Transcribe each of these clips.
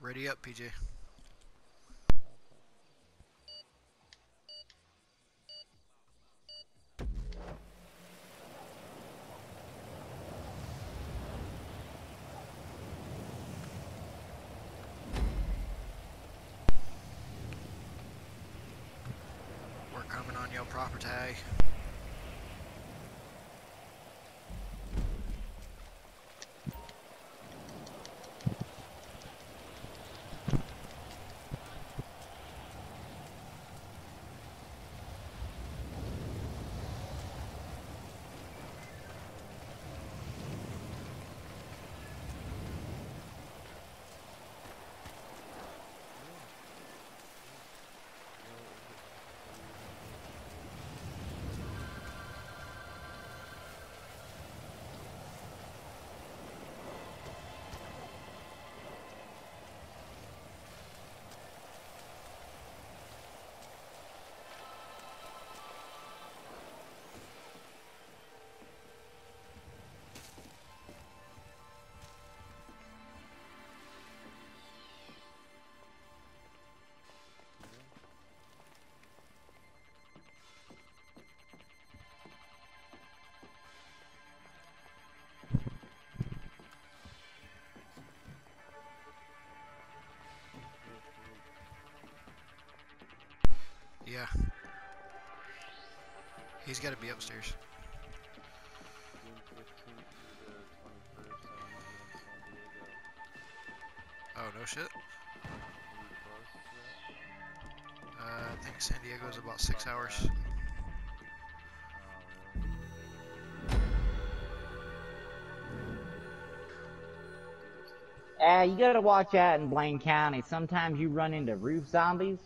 Ready up, PJ. Coming on your property. Yeah. He's got to be upstairs. June 15th to the 21st, I'm Oh, no shit. Diego. Uh, I think San Diego's about six hours. Ah, you gotta watch out in Blaine County. Sometimes you run into roof zombies.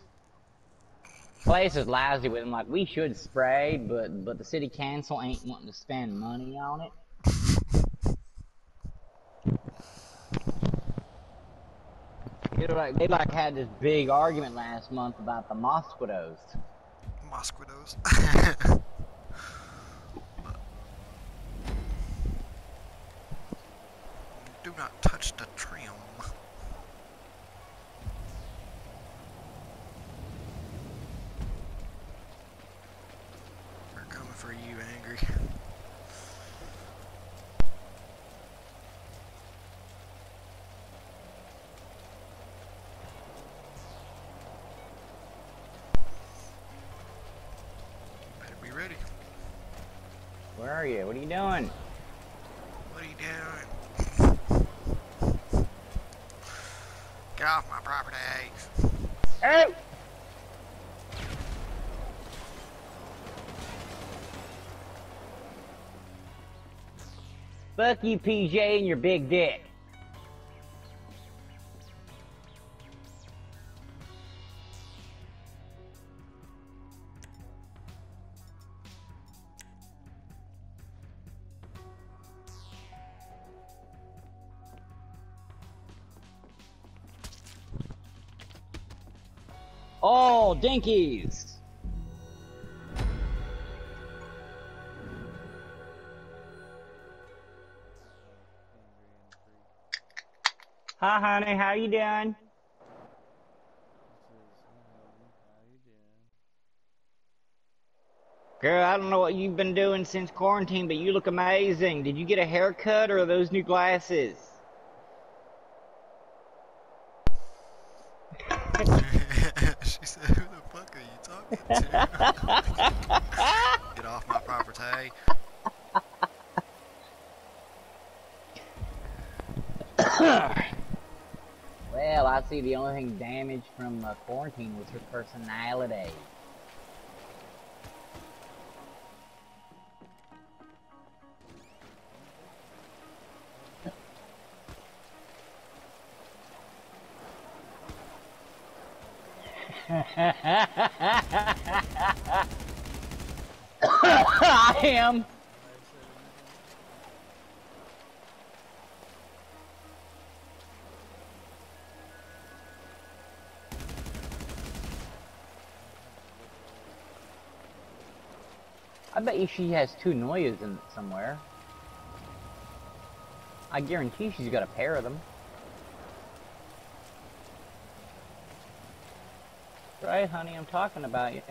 Place is lousy with them. Like we should spray, but but the city council ain't wanting to spend money on it. Know, like they like had this big argument last month about the mosquitoes. Mosquitoes. Do not touch the trim. We're coming for you, Angry. Better be ready. Where are you? What are you doing? What are you doing? Get off my property. Hey! Fuck you, PJ, and your big dick. Oh, dinkies! Hi, honey. How you doing? Girl, I don't know what you've been doing since quarantine, but you look amazing. Did you get a haircut or those new glasses? she said, Who the fuck are you talking to? Get off my property. Well, I see the only thing damaged from uh, quarantine was her personality. Damn! I bet you she has two Noyas in somewhere. I guarantee she's got a pair of them. Right, honey, I'm talking about you.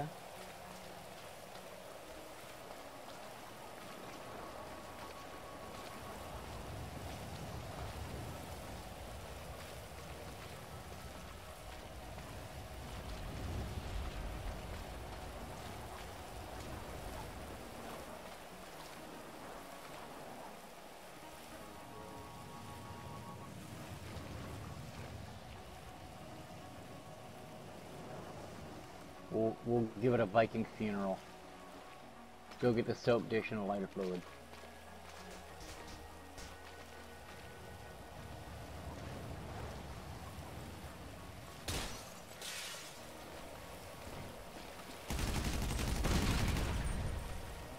We'll, we'll give it a Viking funeral. Go get the soap dish and a lighter fluid.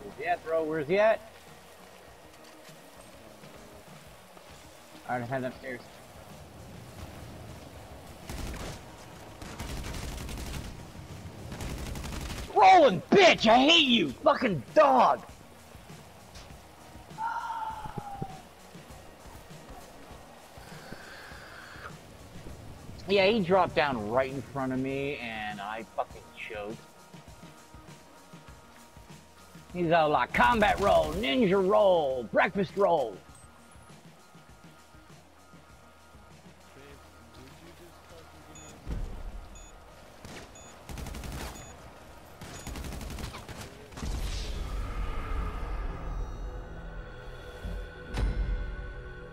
Where's he at, bro? Where's he at? Alright, head upstairs. Rolling bitch, I hate you, fucking dog. Yeah, he dropped down right in front of me, and I fucking choked. He's all like combat roll, ninja roll, breakfast roll.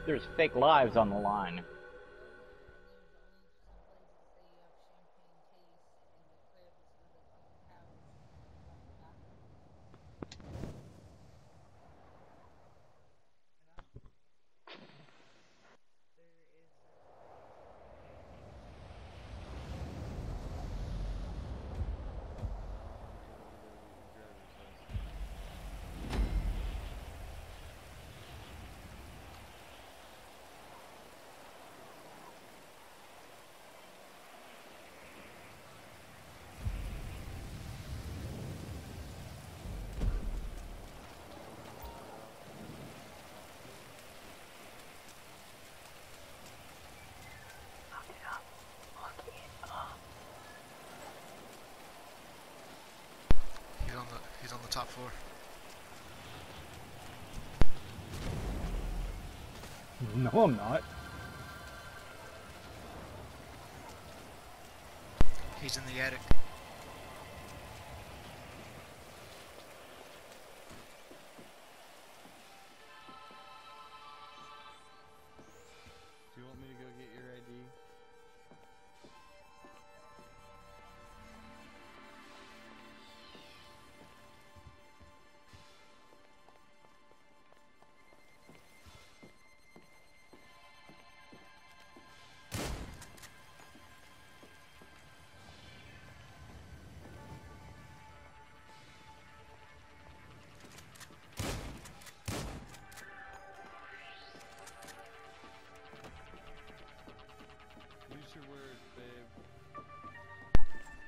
There's fake lives on the line. He's on the he's on the top floor. No, I'm not. He's in the attic.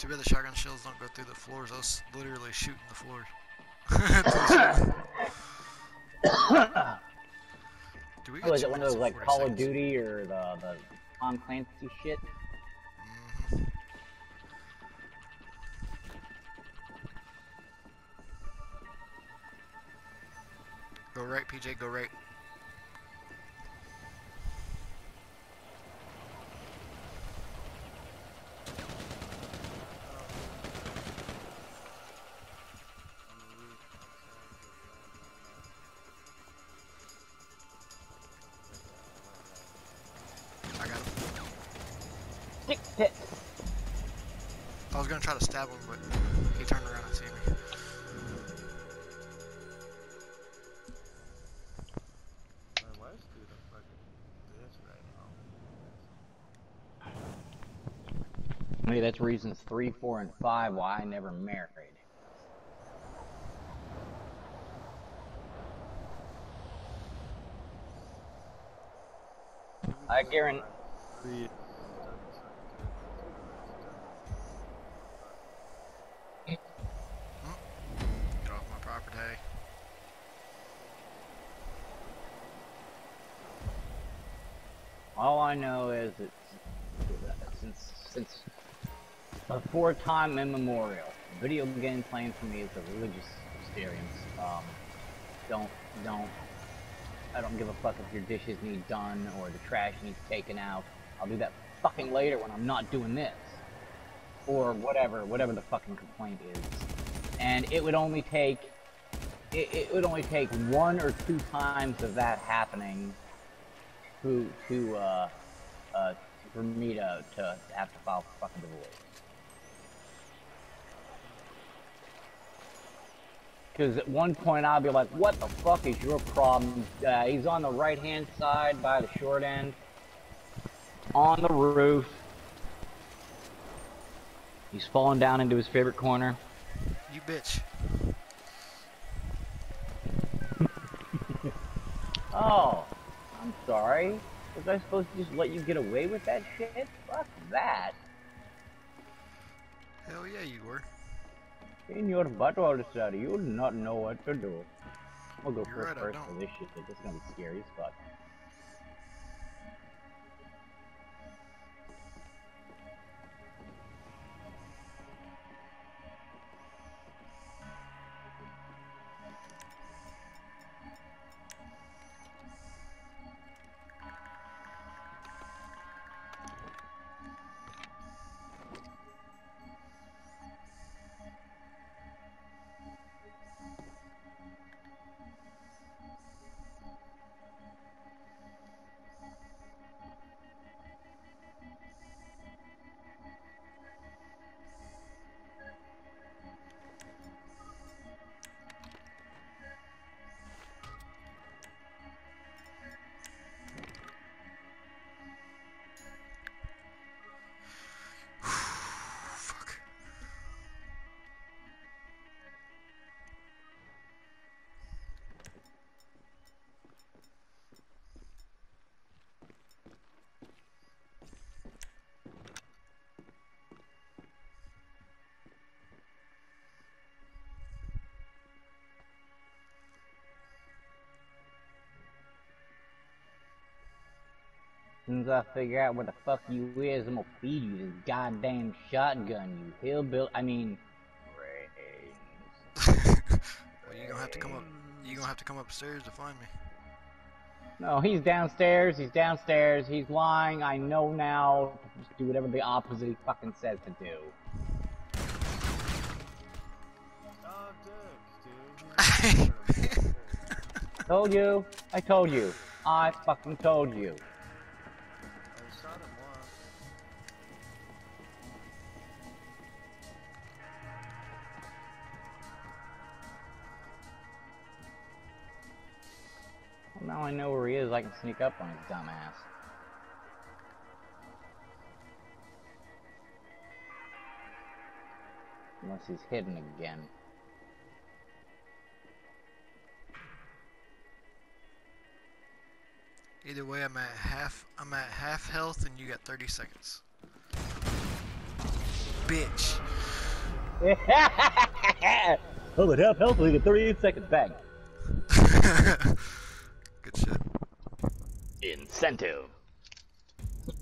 Too bad the shotgun shells don't go through the floors. I was literally shooting the floor. Do we Oh, is it one of those like 40 Call of? Duty or the, the Tom Clancy shit? Mhm. Go right, PJ. Go right. Gonna try to stab him, but he turned around and see me. My wife's doing a fucking this right now. Maybe that's reasons three, four, and five why I never married. I guarantee. Three. Get off my property. I know is that since since before time immemorial, video game playing for me is a religious experience. Um, don't don't I don't give a fuck if your dishes need done or the trash needs taken out. I'll do that fucking later when I'm not doing this. Or whatever, whatever the fucking complaint is. And it would only take it, it would only take one or two times of that happening to to uh uh for me to to have to file fucking divorce. Because at one point I'll be like, what the fuck is your problem? Uh, he's on the right hand side by the short end. On the roof. He's falling down into his favorite corner. You bitch. Oh, sorry. Was I supposed to just let you get away with that shit? Fuck that. Hell yeah, you were. In your butt butthole, sir, you do not know what to do. I'll go You're first right, first for this shit. This is gonna be scary as. Fuck. As soon I figure out where the fuck you is, I'm gonna feed you this goddamn shotgun, you hillbilly. I mean, brains. well, you gonna have to come up. You gonna have to come upstairs to find me. No, he's downstairs. He's downstairs. He's lying. I know now. Just do whatever the opposite he fucking says to do. Dicks, dude. He's a Told you. I told you. I fucking told you. Now I know where he is. I can sneak up on his dumbass. Unless he's hidden again. Either way, I'm at half. I'm at half health, and you got 30 seconds. Bitch. oh, but help, help, we get 38 seconds back. Good shit. Incentive.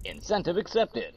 Incentive accepted.